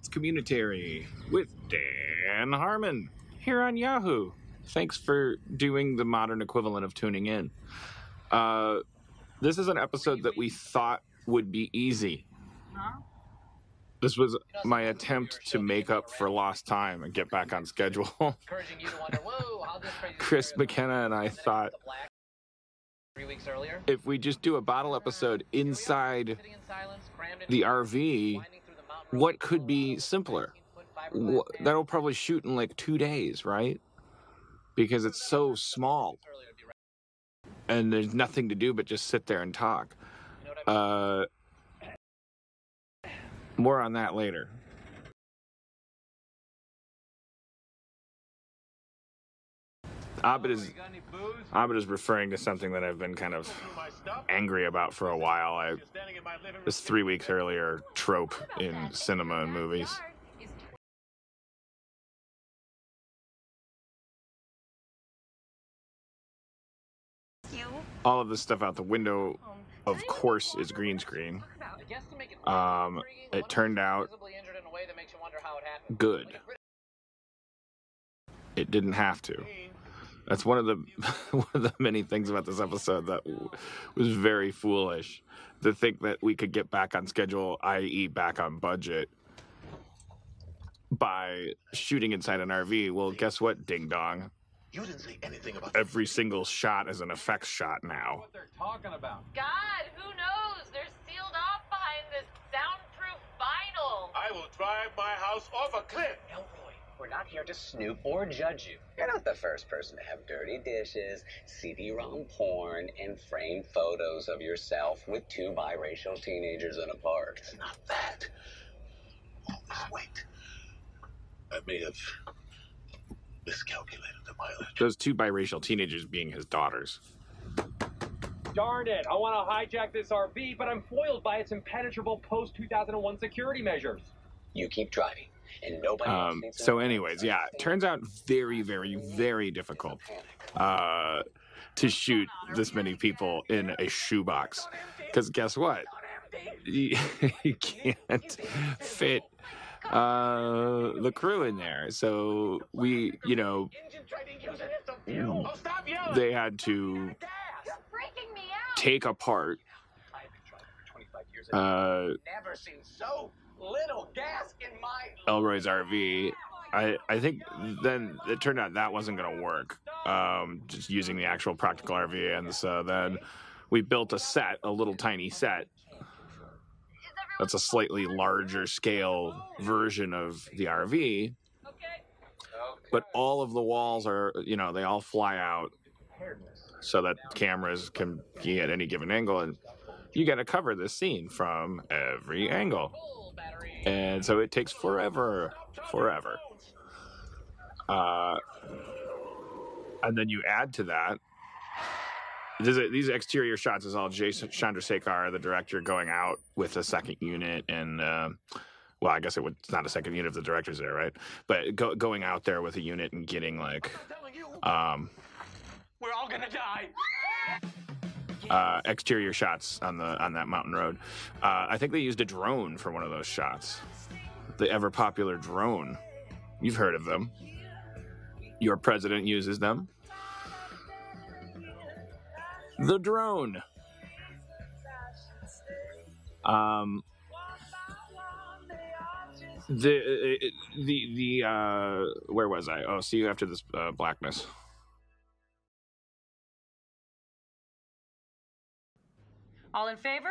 It's Communitary with Dan Harmon here on Yahoo. Thanks for doing the modern equivalent of tuning in. Uh, this is an episode that we thought would be easy. This was my attempt to make up for lost time and get back on schedule. encouraging you to wonder, whoa, how this crazy Chris story of the McKenna and I thought three weeks earlier. if we just do a bottle episode inside Sitting in silence, crammed into the RV, what could be simpler? That'll probably shoot in like two days, right? Because it's so small and there's nothing to do but just sit there and talk. Uh, more on that later. Abed is Abed is referring to something that I've been kind of angry about for a while. I this three weeks earlier trope in cinema and movies. All of this stuff out the window, of course, is green screen. Um, it turned out good. It didn't have to. That's one of the one of the many things about this episode that was very foolish to think that we could get back on schedule, i.e., back on budget, by shooting inside an RV. Well, guess what, ding dong? You didn't say anything about Every single shot is an effects shot now. what they're talking about. God, who knows? They're sealed off behind this soundproof vinyl. I will drive my house off a cliff. Elroy, we're not here to snoop or judge you. You're not the first person to have dirty dishes, CD-ROM porn, and framed photos of yourself with two biracial teenagers in a park. It's not that. Oh, All this weight. I may have miscalculated the mileage. Those two biracial teenagers being his daughters. Darn it! I want to hijack this RV, but I'm foiled by its impenetrable post 2001 security measures. You keep driving, and nobody Um, so, anyways, yeah, it turns out very, very, very difficult uh, to shoot this many people in a shoebox. Because guess what? You, you can't fit uh, the crew in there. So we, you know, Engine tried to use it as the fuel. Oh, they had to You're freaking me out. take apart I've been driving for 25 years and uh, Little gas in my Elroy's RV. I, I think then it turned out that wasn't going to work. Um, just using the actual practical RV, and so then we built a set, a little tiny set. That's a slightly larger scale version of the RV, but all of the walls are, you know, they all fly out so that cameras can be at any given angle, and you got to cover this scene from every angle. and so it takes forever, forever. Uh, and then you add to that. These exterior shots is all Jason Chandrasekhar, the director, going out with a second unit, and uh, well, I guess it would, it's not a second unit if the director's there, right? But go, going out there with a unit and getting like I'm telling you, um, We're all gonna die. Uh, exterior shots on the on that mountain road. Uh, I think they used a drone for one of those shots. The ever popular drone. You've heard of them. Your president uses them. The drone. Um, the the the uh, where was I? Oh, see you after this uh, blackness. All in favor?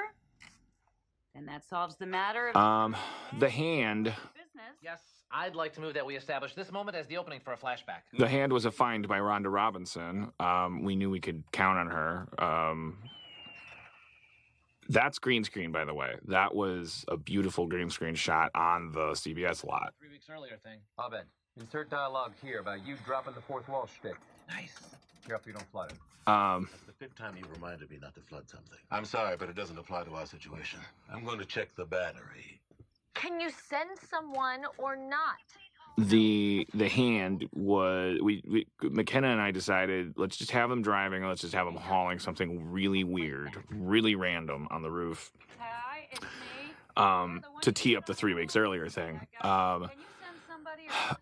Then that solves the matter of Um, the hand. Yes, I'd like to move that we establish this moment as the opening for a flashback. The hand was a find by Rhonda Robinson. Um, we knew we could count on her. Um, that's green screen, by the way. That was a beautiful green screen shot on the CBS lot. Three weeks earlier thing. Abed, insert dialogue here about you dropping the fourth wall shtick. Nice. Careful you don't flood it. Um, that's the fifth time you reminded me not to flood something. I'm sorry, but it doesn't apply to our situation. I'm going to check the battery. Can you send someone or not? the the hand was we, we McKenna and I decided let's just have them driving. Let's just have them hauling something really weird, really random on the roof. Hi, it's me. um, to tee up the three weeks earlier thing. Um,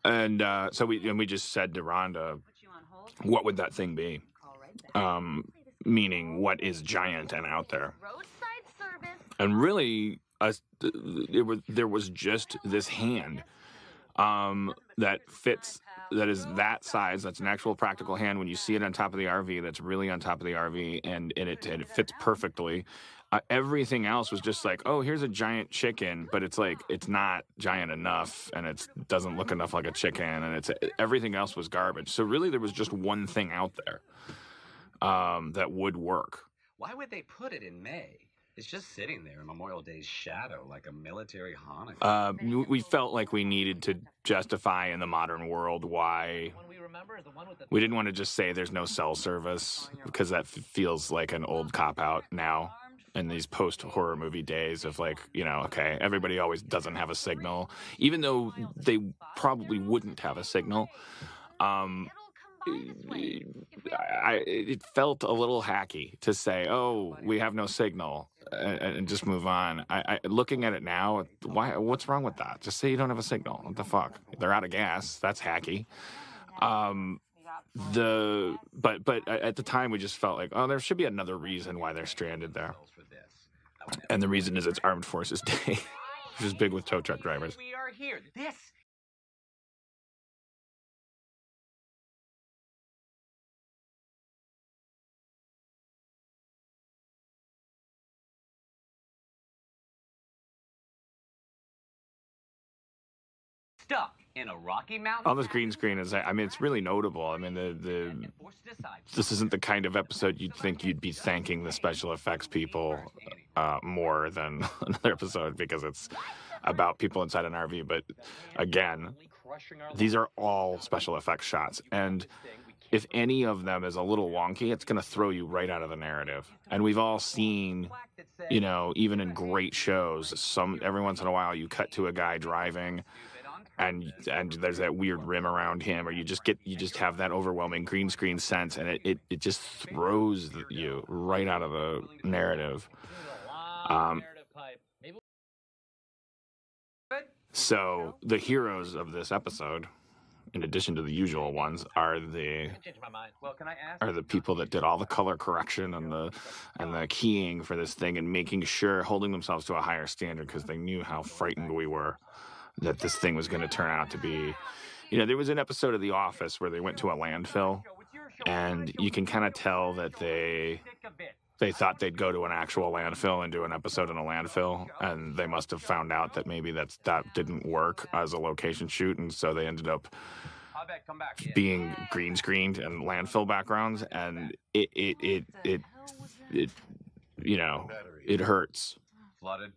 and uh, so we and we just said to Rhonda, what would that thing be? Um, meaning, what is giant and out there? And really, uh, was there was just this hand um, that fits that is that size. That's an actual practical hand. When you see it on top of the RV, that's really on top of the RV, and, and it and it fits perfectly. Uh, everything else was just like, oh, here's a giant chicken, but it's like it's not giant enough, and it doesn't look enough like a chicken, and it's everything else was garbage. So really, there was just one thing out there um, that would work. Why would they put it in May? It's just sitting there in Memorial Day's shadow like a military Hanukkah. Uh, we- felt like we needed to justify in the modern world why we remember is the one with the we didn't want to just say there's no cell service because that f- feels like an old cop out now in these post horror movie days of like you know okay everybody always doesn't have a signal even though they probably wouldn't have a signal um I- it felt a little hacky to say, "Oh, we have no signal," and, and just move on. I, I, looking at it now, why? What's wrong with that? Just say you don't have a signal. What the fuck? They're out of gas. That's hacky. Um, the but but at the time we just felt like, oh, there should be another reason why they're stranded there, and the reason is it's Armed Forces Day, which is big with tow truck drivers. We are here. This stuck in a Rocky Mountain. All this green screen is, I mean, it's really notable. I mean, the the and forced to decide this isn't the kind of episode you'd think you'd be thanking the special effects people uh, more than another episode because it's about people inside an RV. But again, these are all special effects shots, and if any of them is a little wonky, it's going to throw you right out of the narrative. And we've all seen, you know, even in great shows, some every once in a while you cut to a guy driving and and there's that weird rim around him or you just get you just have that overwhelming green screen sense and it, it, it just throws you right out of the narrative. Um, so the heroes of this episode in addition to the usual ones are the are the people that did all the color correction and the and the keying for this thing and making sure holding themselves to a higher standard because they knew how frightened we were that this thing was going to turn out to be you know there was an episode of the office where they went to a landfill and you can kind of tell that they they thought they'd go to an actual landfill and do an episode in a landfill and they must have found out that maybe that's that didn't work as a location shoot and so they ended up being green screened and landfill backgrounds and it it it it, it you know it hurts flooded.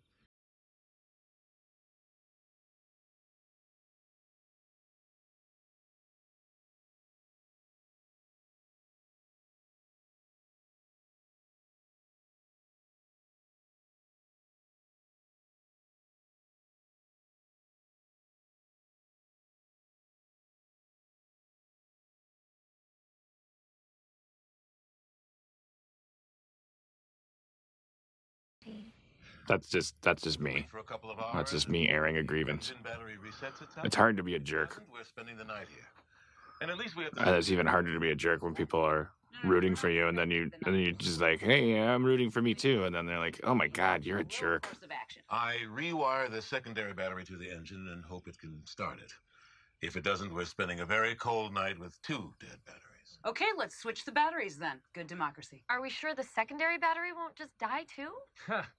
That's just that's just me that's just me airing a grievance it's hard to be a jerk have it's even harder to be a jerk when people are rooting for you and then you and then you're just like hey i'm rooting for me too and then they're like oh my god you're a jerk. I rewire the secondary battery to the engine and hope it can start it. If it doesn't, we're spending a very cold night with two dead batteries. Okay, let's switch the batteries then. Good democracy. Are we sure the secondary battery won't just die too?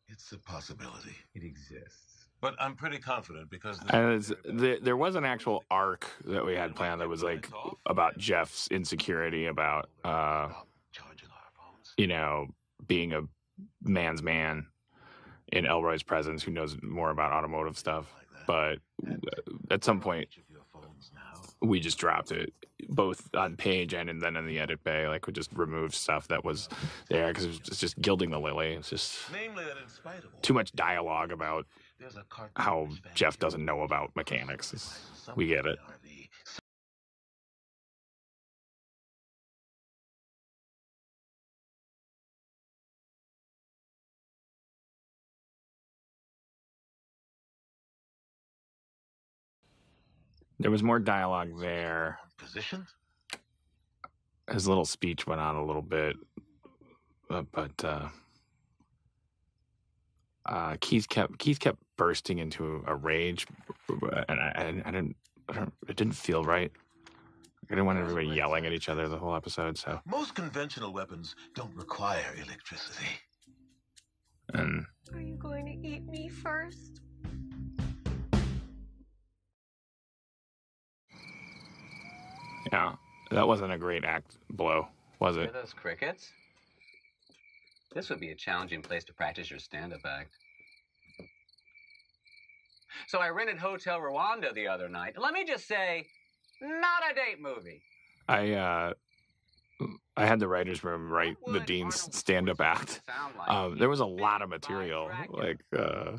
It's a possibility. It exists. But I'm pretty confident because the and it's, the, there was an actual arc that we had planned that was like about jeff's insecurity about uh Stop charging our phones. you know being a man's man in elroy's presence who knows more about automotive stuff but uh, at some point Each of your phones now. We just dropped it both on page and, and then in the edit bay like we just removed stuff that was there because it was just, just gilding the lily. It's just Namely that in spite of too much dialogue about a how jeff doesn't know about mechanics. It's- we get it There was more dialogue there. Positioned? His little speech went on a little bit, uh, but uh, uh, Keith kept Keith kept bursting into a rage, and I, I, I didn't, I don't, it didn't feel right. I didn't want everybody yelling at each other the whole episode. So, Most conventional weapons don't require electricity. and Are you going to eat me first? Yeah, that wasn't a great act blow, was it? those crickets? This would be a challenging place to practice your stand-up act. So I rented Hotel Rwanda the other night. Let me just say, not a date movie. I uh, I had the writers' room write the dean's stand-up act. like Um, there was a lot of material. Like, uh,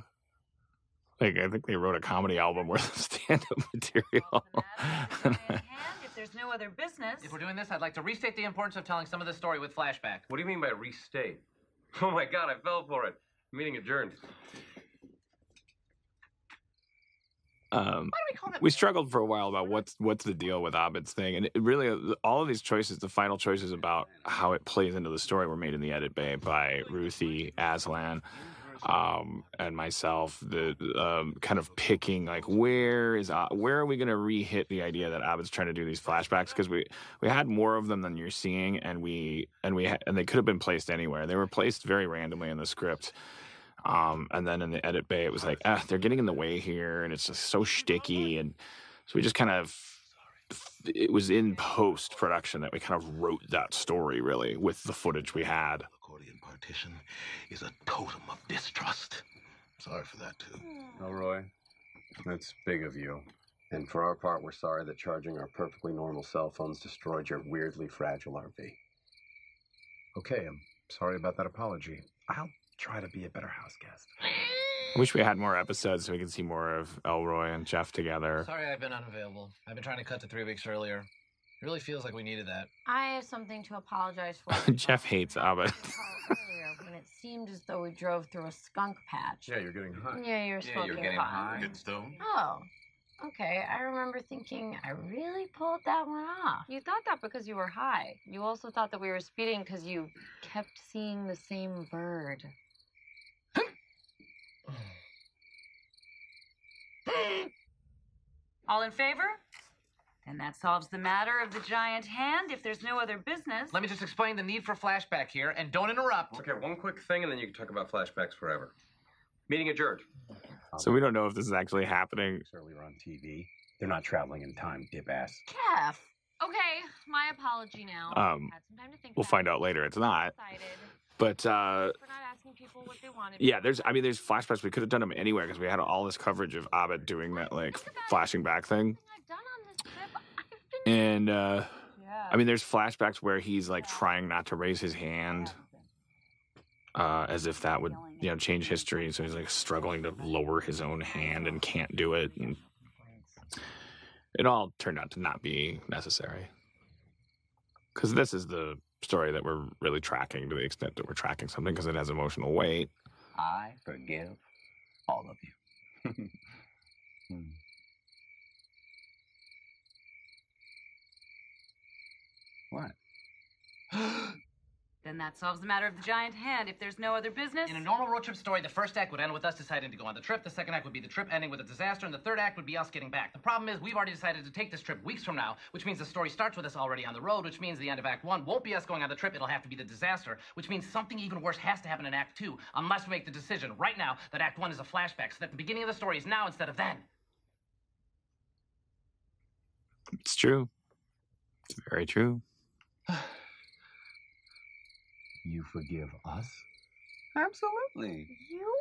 like I think they wrote a comedy album worth of stand-up material. Solves the matter of the giant hand if there's no other business. If we're doing this, I'd like to restate the importance of telling some of this story with flashback. What do you mean by restate? Oh my god, I fell for it. Meeting adjourned. um, we we struggled for a while about what's what's the deal with Abed's thing, and it really all of these choices, the final choices about how it plays into the story, were made in the edit bay by Ruthie Aslan. Um, and myself, the um, kind of picking like where is uh, where are we going to re-hit the idea that Abed's trying to do these flashbacks because we we had more of them than you're seeing, and we and we ha- and they could have been placed anywhere. They were placed very randomly in the script. Um, and then in the edit bay, it was like, ah, they're getting in the way here, and it's just so sticky, and so we just kind of, it was in post production that we kind of wrote that story really with the footage we had. Accordion partition is a totem of distrust. Sorry for that, too. Elroy, that's big of you. And for our part, we're sorry that charging our perfectly normal cell phones destroyed your weirdly fragile RV. Okay, I'm sorry about that apology. I'll try to be a better house guest. I wish we had more episodes so we could see more of Elroy and Jeff together. Sorry I've been unavailable. I've been trying to cut to three weeks earlier. It really feels like we needed that. I have something to apologize for. Jeff hates Abed. earlier when it seemed as though we drove through a skunk patch. Yeah, you're getting high. Yeah, you're Yeah, smoking you're getting pot. high. Get stoned? Oh, okay. I remember thinking I really pulled that one off. You thought that because you were high. You also thought that we were speeding because you kept seeing the same bird. All in favor? Then that solves the matter of the giant hand if there's no other business. Let me just explain the need for flashback here, and don't interrupt. Okay, one quick thing, and then you can talk about flashbacks forever. Meeting adjourned. So we don't know if this is actually happening. Earlier on TV, they're not traveling in time, dip ass. Kef. Okay, my apology now. Um, Had some time to think We'll find out later. It's not. Decided But uh, for not asking people what they wanted. yeah, there's. I mean, there's flashbacks. We could have done them anywhere because we had all this coverage of Abed doing that like flashing back thing. I've done on this trip. I've been. And uh, Yeah. I mean, there's flashbacks where he's like trying not to raise his hand, uh, as if that would you know change history. So he's like struggling to lower his own hand and can't do it. And it all turned out to not be necessary because this is the story that we're really tracking to the extent that we're tracking something because it has emotional weight. I forgive all of you. Hmm. What? Then that solves the matter of the giant hand if there's no other business. In a normal road trip story, the first act would end with us deciding to go on the trip. The second act would be the trip ending with a disaster, and the third act would be us getting back. The problem is, we've already decided to take this trip weeks from now, which means the story starts with us already on the road, which means the end of Act One won't be us going on the trip. It'll have to be the disaster, which means something even worse has to happen in Act Two, unless we make the decision right now that Act One is a flashback, so that the beginning of the story is now instead of then. It's true. It's very true. You forgive us? Absolutely. You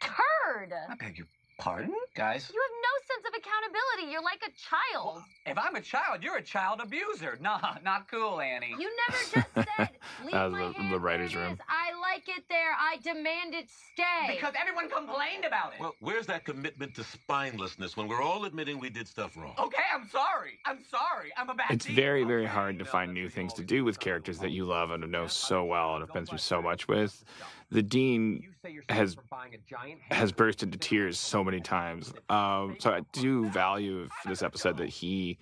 turd. I beg your pardon? Guys, You have no sense of accountability. You're like a child. If I'm a child, you're a child abuser. Nah, not cool, Annie. You never just said, leave That was my the- hand the where writer's it room. is. I like it there. I demand it stay. Because everyone complained about it. Well, where's that commitment to spinelessness when we're all admitting we did stuff wrong? Okay, I'm sorry. I'm sorry. I'm a bad It's dean. very, very hard to find new things to do with characters that you love and know so well and have been through so much with. The dean has has burst into tears so many times. Um, so I do value for this episode that he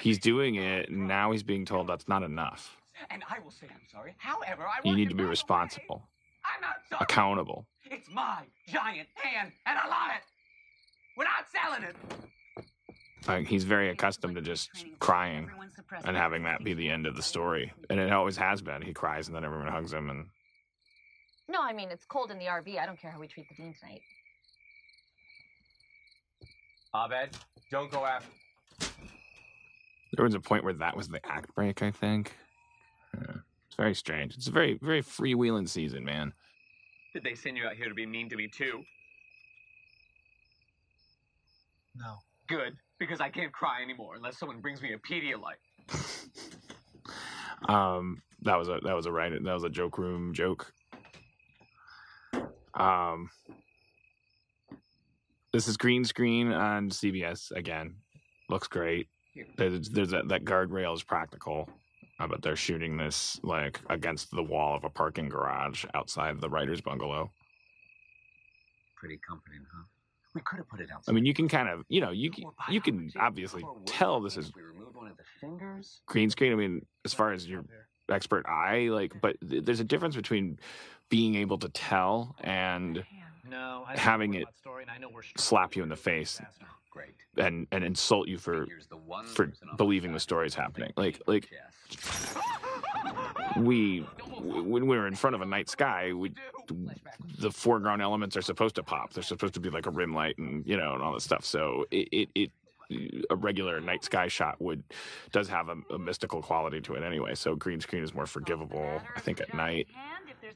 he's doing it. And now he's being told that's not enough. And I will say I'm sorry. However, I You need to be responsible, I'm not sorry. Accountable. It's my giant hand, and I love it. We're not selling it. Like he's very accustomed to just crying and having that be the end of the story, and it always has been. He cries and then everyone hugs him, and No, I mean, it's cold in the RV. I don't care how we treat the dean tonight. Abed, don't go after. there was a point where that was the act break. I think. Yeah. It's very strange. It's a very, very freewheeling season, man. Did they send you out here to be mean to me too? No. Good, because I can't cry anymore unless someone brings me a Pedialyte. Um, that was a that was a right that was a joke room joke. Um, this is green screen on CBS again. Looks great. There's, there's that that guardrail is practical, uh, but they're shooting this like against the wall of a parking garage outside the writer's bungalow. Pretty comforting, huh? We could have put it outside. I mean, you can kind of you know you can, you can obviously tell this is We removed one of the fingers. green screen. I mean, as far as your expert eye, like, but th- there's a difference between being able to tell and No, I having it story, and I know we're slap you in the face Great. and and insult you for the one for believing the story is happening. Like like we when we're in front of a night sky, we the foreground elements are supposed to pop. They're supposed to be like a rim light and you know and all this stuff. So it it. it a regular night sky shot would does have a, a mystical quality to it anyway. So green screen is more forgivable, I think, at night.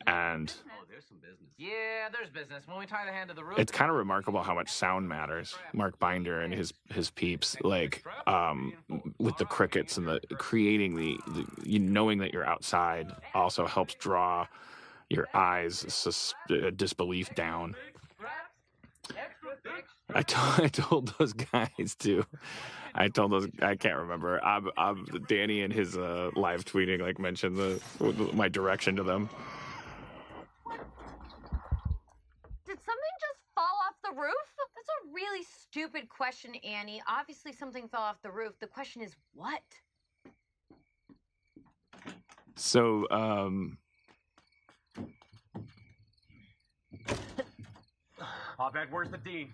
And Oh, there's some business. Yeah, there's business. When we tie the hand to the roof, it's kind of remarkable how much sound matters. Mark Binder and his his peeps, like um, with the crickets and the creating the, the you knowing that you're outside, also helps draw your eyes sus- uh, disbelief down. I told I told those guys too. I told those I can't remember. I'm, I'm Danny and his uh, live tweeting like mentioned the my direction to them. Did something just fall off the roof? That's a really stupid question, Annie. Obviously, something fell off the roof. The question is what? So um, Abed, where's the dean?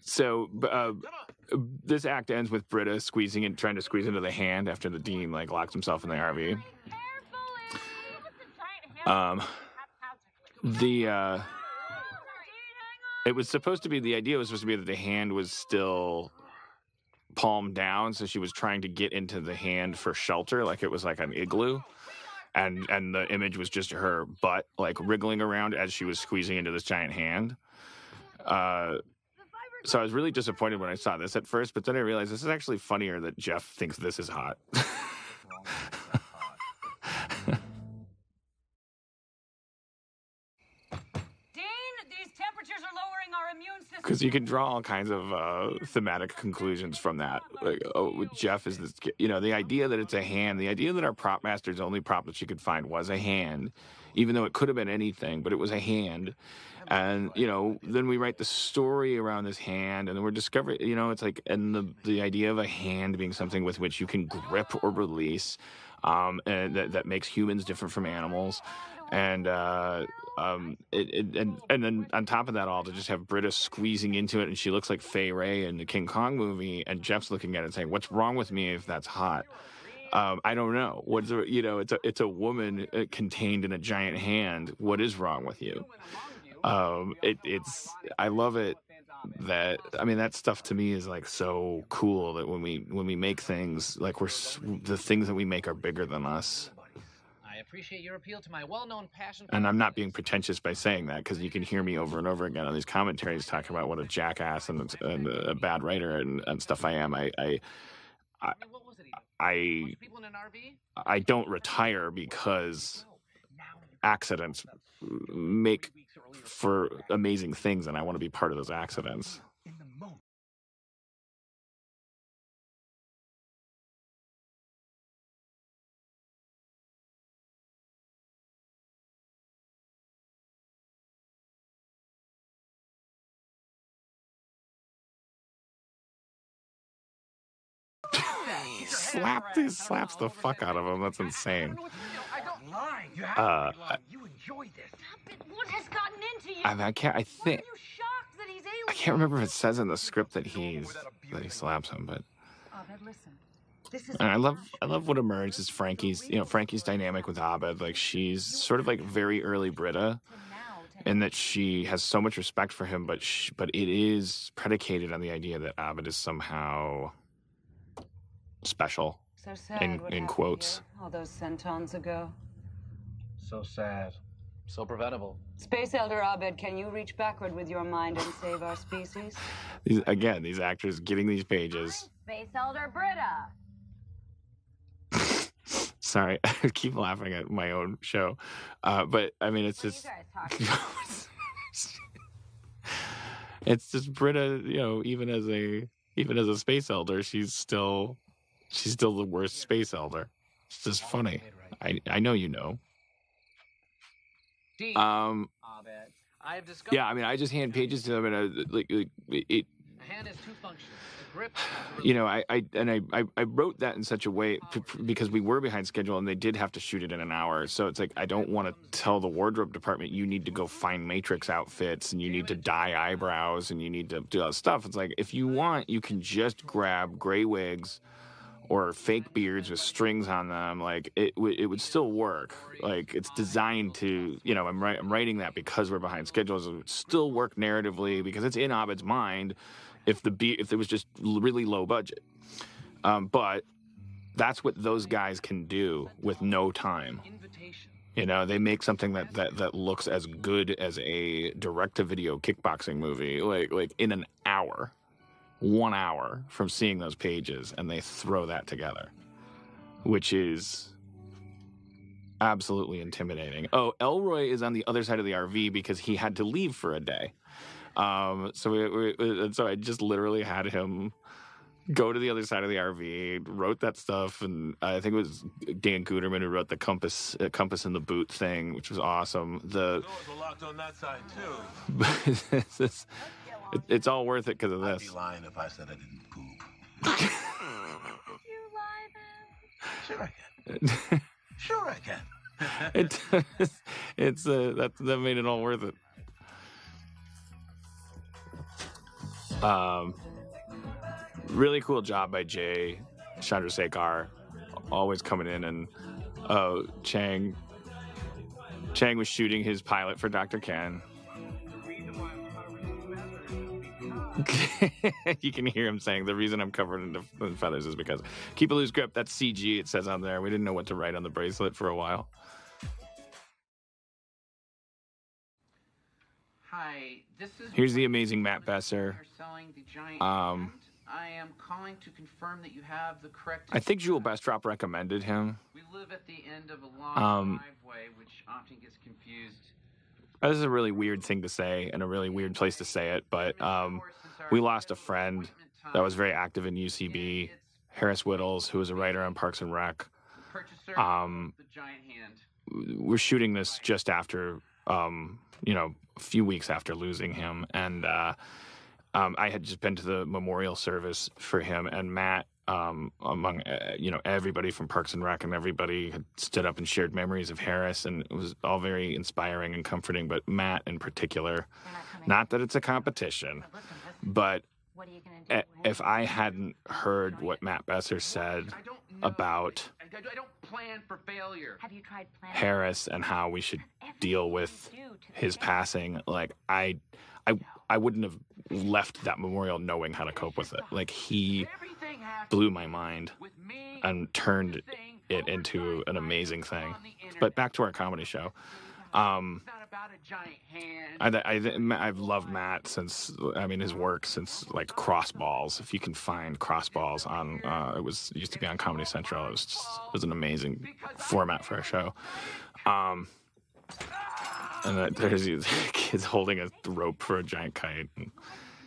So uh, this act ends with Britta squeezing and trying to squeeze into the hand after the dean like locks himself in the RV. Um, the uh, it was supposed to be the idea was supposed to be that the hand was still palm down, so she was trying to get into the hand for shelter, like it was like an igloo. And and the image was just her butt like wriggling around as she was squeezing into this giant hand. Uh, so I was really disappointed when I saw this at first, but then I realized this is actually funnier that Jeff thinks this is hot. Because you can draw all kinds of uh, thematic conclusions from that. Like, oh, Jeff is this, you know, the idea that it's a hand, the idea that our prop master's only prop that she could find was a hand, even though it could have been anything, but it was a hand. And, you know, then we write the story around this hand, and then we're discovering, you know, it's like, and the, the idea of a hand being something with which you can grip or release, um, and that, that makes humans different from animals. And, uh, um, it, it, and and then on top of that all to just have Britta squeezing into it, and she looks like Fay Wray in the King Kong movie, and Jeff's looking at it and saying, "What's wrong with me if that's hot?" Um, I don't know. What's a, you know? It's a it's a woman uh, contained in a giant hand. What is wrong with you? Um, it, it's I love it that I mean that stuff to me is like so cool that when we when we make things like we're the things that we make are bigger than us. I appreciate your appeal to my well-known passion. and I'm not being pretentious by saying that because you can hear me over and over again on these commentaries talking about what a jackass and, and a bad writer and, and stuff I am. I, I I mean, what was it even? I Bunch of people in an RV? I don't retire because accidents make for amazing things, and I want to be part of those accidents. Slapped, he slaps the fuck out of him. That's insane. Uh, to be lying. You enjoy this. What has gotten into you? I, mean, I can't. I think you shocked that he's alien? I can't remember if it says in the script that he's that he slaps him, but Abed, listen. This is and I love I love what emerged is Frankie's you know Frankie's dynamic with Abed. Like she's sort of like very early Britta, in that she has so much respect for him, but sh but it is predicated on the idea that Abed is somehow special. so sad. in- in quotes. here All those centons ago. So sad. So preventable. Space Elder Abed, can you reach backward with your mind and save our species? These, again, these actors getting these pages. Space Elder Britta. Sorry, I keep laughing at my own show, uh, but I mean it's What just you guys talking about? it's just Britta, you know, even as a even as a space elder, she's still she's still the worst space elder. It's just funny. I I know you know. Um yeah, I mean I just hand pages to them and I, like, like it you know, I, I and I, I, wrote that in such a way because we were behind schedule and they did have to shoot it in an hour. So it's like I don't want to tell the wardrobe department you need to go find Matrix outfits and you need to dye eyebrows and you need to do all stuff. It's like if you want, you can just grab gray wigs or fake beards with strings on them. Like it, w- it would still work. Like it's designed to, you know, I'm, wri- I'm writing that because we're behind schedules. It would still work narratively because it's in Abed's mind. If the be- if it was just really low budget, um, but that's what those guys can do with no time. You know, they make something that, that, that looks as good as a direct-to-video kickboxing movie, like like in an hour, one hour from seeing those pages, and they throw that together, which is absolutely intimidating. Oh, Elroy is on the other side of the RV because he had to leave for a day. Um, so we, we, so I just literally had him go to the other side of the RV, wrote that stuff, and I think it was Dan Guterman who wrote the compass, uh, compass in the boot thing, which was awesome. The Doors were locked on that side too. it's, it's, it's all worth it because of this. I'd be lying if I said I didn't poop. you lie then? Sure I can. Sure I can. it, it's uh, that that made it all worth it. Um, really cool job by Jay Chandrasekhar, always coming in and uh, Chang. Chang was shooting his pilot for Dr. Ken. you can hear him saying the reason I'm covered in, the, in feathers is because keep a loose grip. That's CG. It says on there. We didn't know what to write on the bracelet for a while. Hi, this is. Here's the amazing Matt Besser. You're selling the giant Um. I am calling to confirm that you have the correct. I think Jewel Bestrop recommended him. We live at the end of a long Um, driveway, which often gets confused. This is a really weird thing to say and a really weird place to say it, but um, we lost a friend that was very active in UCB, Harris Wittels, who was a writer on Parks and Rec. Um, of the giant hand. we're shooting this just after um you know a few weeks after losing him and uh um i had just been to the memorial service for him and matt um among uh, you know everybody from parks and rec and everybody had stood up and shared memories of harris and it was all very inspiring and comforting but matt in particular not that it's a competition but What are you gonna do? i- if i hadn't heard what matt besser said about I, I don't plan for failure. Have you tried planning? Harris and how we should deal with his passing. Like I, I, I wouldn't have left that memorial knowing how to cope with it. Like he blew my mind and turned it into an amazing thing. But back to our comedy show. Um, I, I, I've loved Matt since, I mean, his work since like Crossballs. If you can find Crossballs on, uh, it was it used to be on Comedy Central. It was just, it was an amazing format for a show. Um, And that there's these kids holding a rope for a giant kite. And,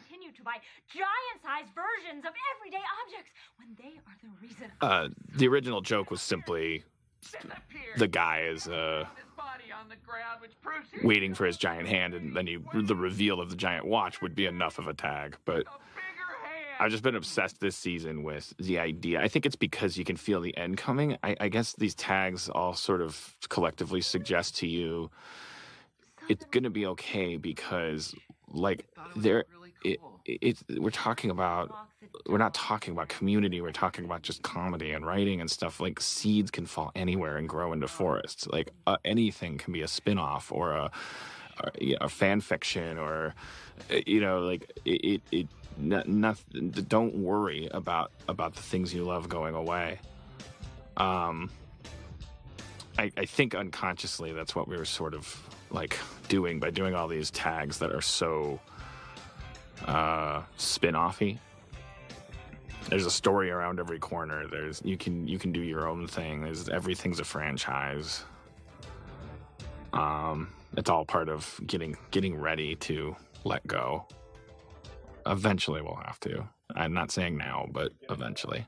Continue to buy giant-sized versions of everyday objects when they are the reason. uh, the original joke was simply the guy is uh, waiting for his giant hand, and then you, the reveal of the giant watch would be enough of a tag. But I've just been obsessed this season with the idea. I think it's because you can feel the end coming. I, I guess these tags all sort of collectively suggest to you it's going to be okay because, like, there, it, it, we're talking about we're not talking about community we're talking about just comedy and writing and stuff like seeds can fall anywhere and grow into forests like uh, anything can be a spin-off or a, or, you know, a fan fiction or uh, you know like it it, it not, nothing don't worry about about the things you love going away. Um I, I think unconsciously that's what we were sort of like doing by doing all these tags that are so uh spin-offy there's a story around every corner. There's you can you can do your own thing. There's everything's a franchise. Um it's all part of getting getting ready to let go. Eventually we'll have to. I'm not saying now but eventually